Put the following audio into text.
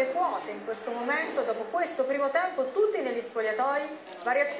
le quote in questo momento, dopo questo primo tempo, tutti negli spogliatoi, variazioni